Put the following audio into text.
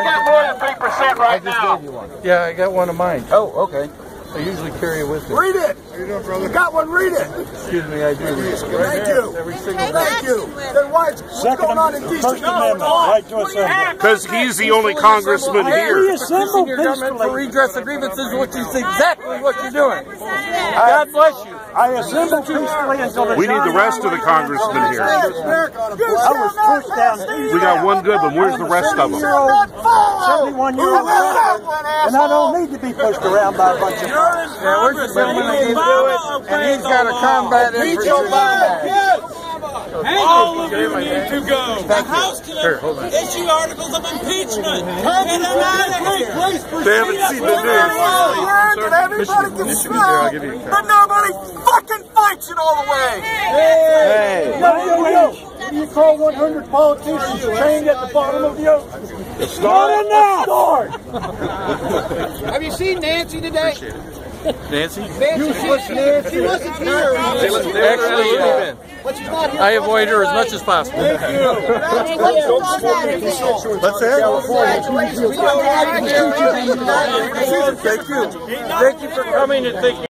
You got more than three percent right I just now. gave you one. Yeah, I got one of mine. Oh, okay. I usually carry it with me. Read it. You got one, read it. Excuse me, I do. Thank you. Every single Thank you. Then why, is what's going on in DC? First Amendment, right to assembly. Because he's the only congressman here. assemble your government for redress of grievances, which is exactly what you're doing. God bless you. I assembled peacefully until the We need the rest of the congressmen here. I was pushed down. We got one good one. Where's the rest of them? 71 year old man, and I don't need to be pushed around by a bunch of Yeah, where's the gentleman that can do it? And he's got a combat infantry combat. All of you need to go. The House can Here, hold on. issue articles of impeachment. Get them out of here. They haven't seen the news. And everybody can Michigan's there, I'll give you a smile, but nobody fucking fights it all the way. Hey. Yo, yo, yo. You call 100 politicians chained at the bottom of the ocean? Start enough! Have you seen Nancy today? Nancy? Nancy, Nancy. She wasn't here. Actually, uh, But she's not here. I avoid her as much as possible. Thank Let's say Congratulations. Thank you. Thank you for coming and thank you.